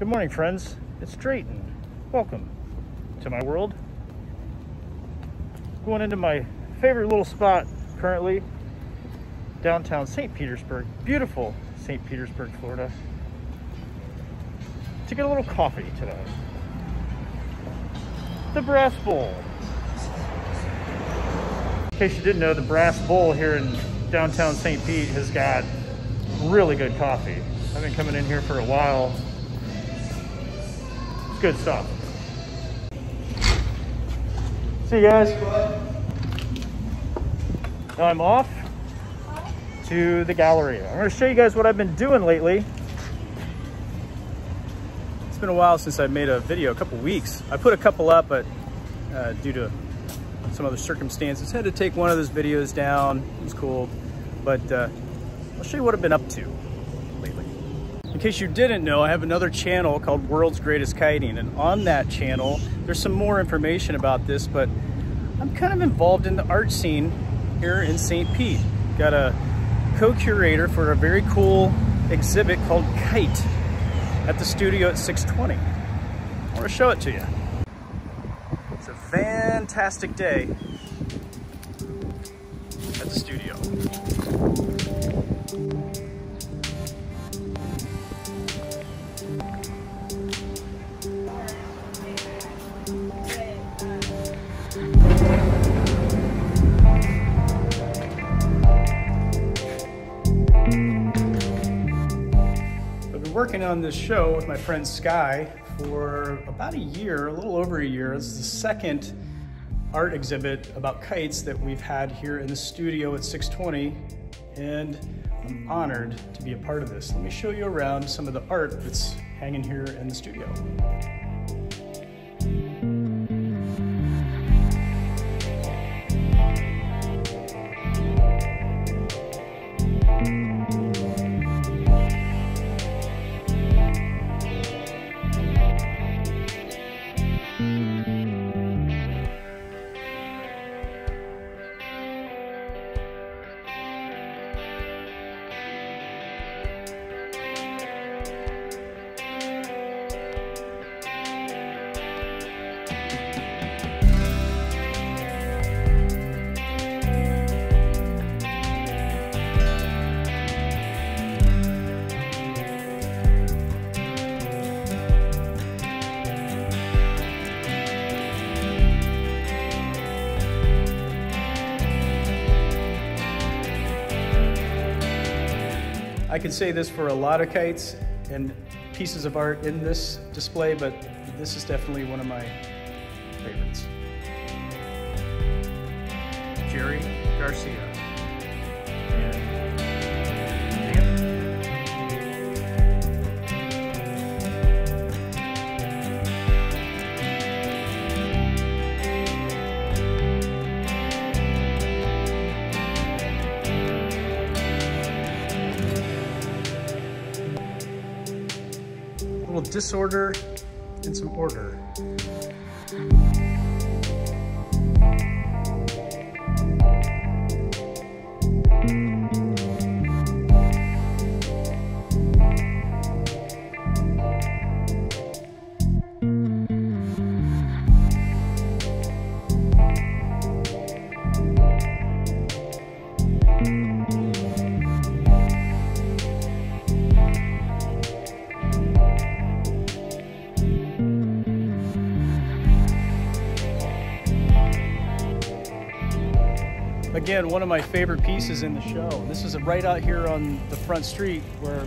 Good morning, friends. It's Drayton. Welcome to my world. Going into my favorite little spot currently, downtown St. Petersburg. Beautiful St. Petersburg, Florida. To get a little coffee today. The Brass Bowl. In case you didn't know, the Brass Bowl here in downtown St. Pete has got really good coffee. I've been coming in here for a while. Good stuff. See you guys. Now I'm off to the gallery. I'm to show you guys what I've been doing lately. It's been a while since I made a video, a couple weeks. I put a couple up, but uh, due to some other circumstances, had to take one of those videos down. It was cool, but uh, I'll show you what I've been up to. In case you didn't know, I have another channel called World's Greatest Kiting, and on that channel, there's some more information about this, but I'm kind of involved in the art scene here in St. Pete. Got a co-curator for a very cool exhibit called Kite at the studio at 620. I want to show it to you. It's a fantastic day at the studio. Working on this show with my friend Sky for about a year, a little over a year. This is the second art exhibit about kites that we've had here in the studio at 620, and I'm honored to be a part of this. Let me show you around some of the art that's hanging here in the studio. I could say this for a lot of kites and pieces of art in this display, but this is definitely one of my favorites. Jerry Garcia. Disorder and some order. Again, one of my favorite pieces in the show. This is right out here on the front street where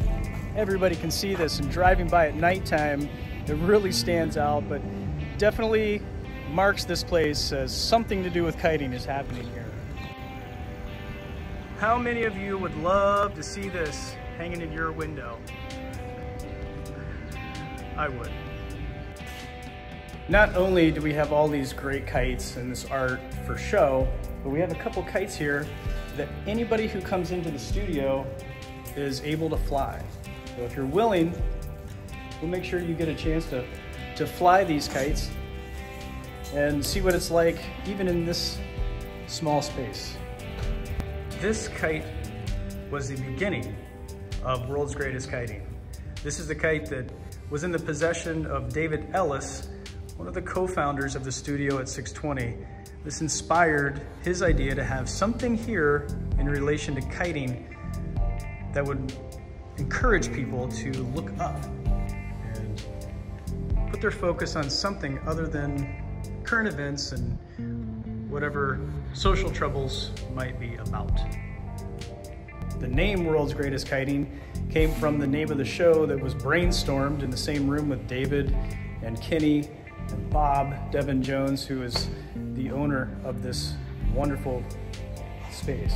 everybody can see this and driving by at nighttime, it really stands out, but definitely marks this place as something to do with kiting is happening here. How many of you would love to see this hanging in your window? I would. Not only do we have all these great kites and this art for show, but we have a couple kites here that anybody who comes into the studio is able to fly. So if you're willing, we'll make sure you get a chance to, to fly these kites and see what it's like even in this small space. This kite was the beginning of World's Greatest Kiting. This is the kite that was in the possession of David Ellis, one of the co-founders of the studio at 620. This inspired his idea to have something here in relation to kiting that would encourage people to look up and put their focus on something other than current events and whatever social troubles might be about. The name World's Greatest Kiting came from the name of the show that was brainstormed in the same room with David and Kenny Bob Devin Jones, who is the owner of this wonderful space.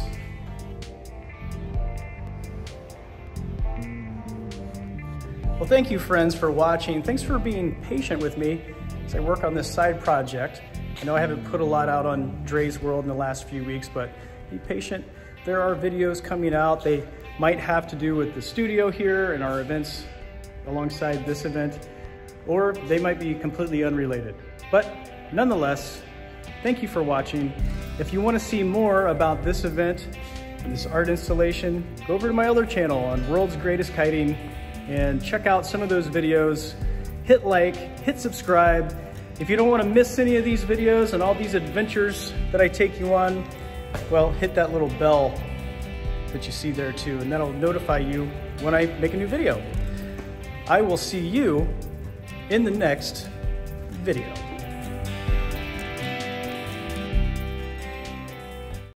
Well, thank you friends for watching. Thanks for being patient with me as I work on this side project. I know I haven't put a lot out on Dray's World in the last few weeks, but be patient. There are videos coming out. They might have to do with the studio here and our events alongside this event, or they might be completely unrelated. But nonetheless, thank you for watching. If you want to see more about this event and this art installation, go over to my other channel on World's Greatest Kiting and check out some of those videos. Hit like, hit subscribe. If you don't want to miss any of these videos and all these adventures that I take you on, well, hit that little bell that you see there too, and that'll notify you when I make a new video. I will see you in the next video.